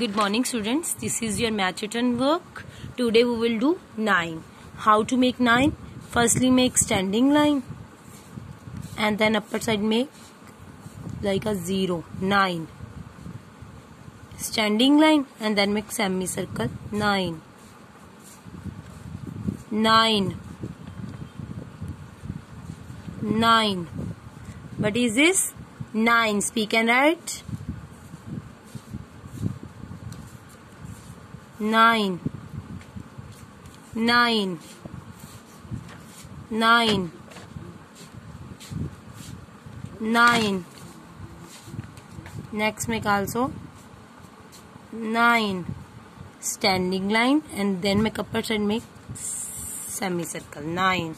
Good morning students. This is your math written work. Today we will do 9. How to make 9? Firstly make standing line and then upper side make like a 0. 9. Standing line and then make semicircle 9. 9. 9. What is this? 9. Speak and write. Nine. Nine. Nine. Nine. Next make also. Nine. Standing line and then make upper side make semicircle. Nine.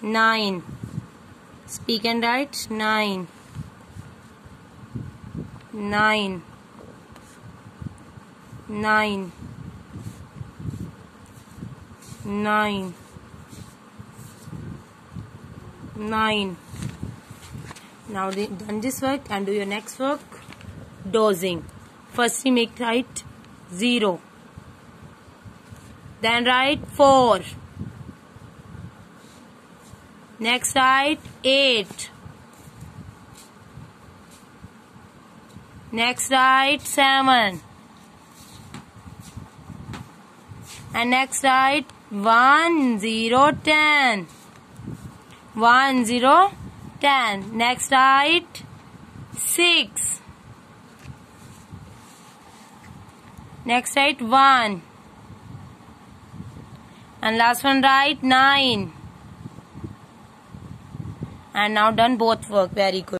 Nine. Speak and write. Nine. Nine nine. Nine. Nine. Now done this work and do your next work. Dosing. First you make write 0 then write 4 next write 8 next write 7 and next write 1 0 10 1 0 10 next write 6 next write 1 and last one write 9 and now done both work. Very good